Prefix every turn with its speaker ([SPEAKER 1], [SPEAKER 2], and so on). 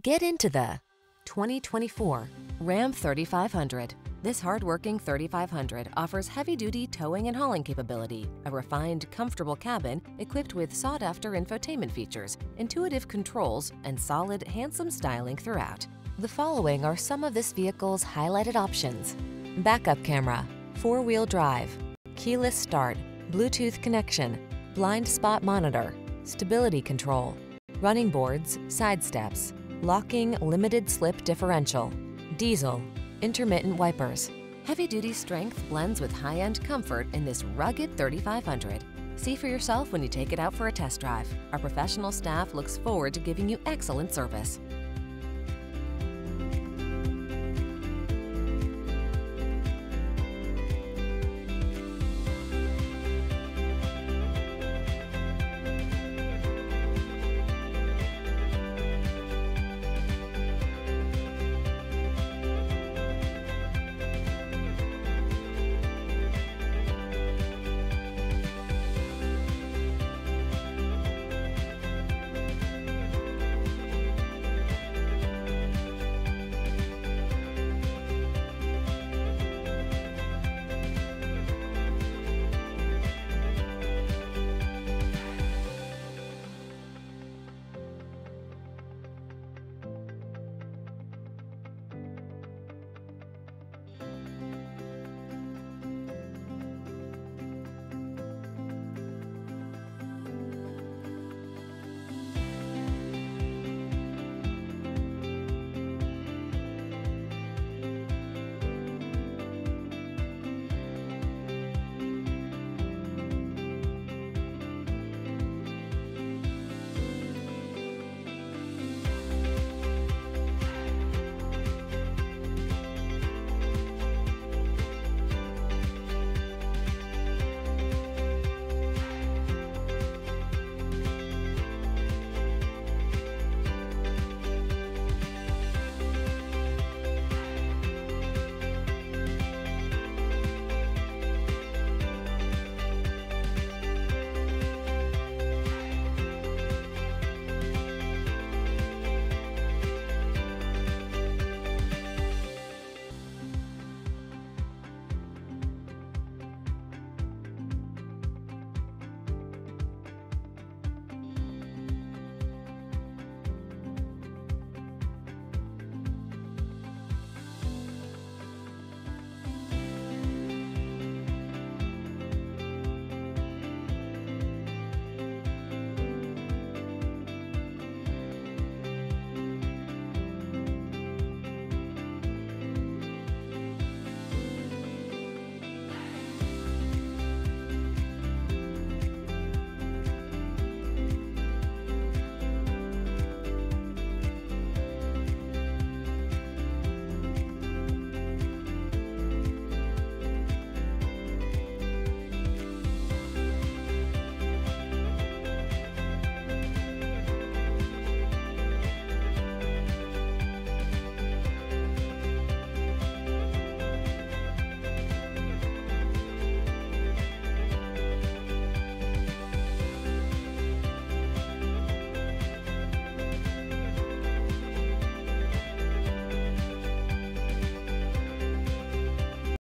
[SPEAKER 1] Get into the 2024 Ram 3500. This hard-working 3500 offers heavy-duty towing and hauling capability, a refined, comfortable cabin equipped with sought-after infotainment features, intuitive controls, and solid, handsome styling throughout. The following are some of this vehicle's highlighted options. Backup camera, four-wheel drive, keyless start, Bluetooth connection, blind spot monitor, stability control, running boards, side steps, locking limited slip differential, diesel, intermittent wipers. Heavy-duty strength blends with high-end comfort in this rugged 3500. See for yourself when you take it out for a test drive. Our professional staff looks forward to giving you excellent service.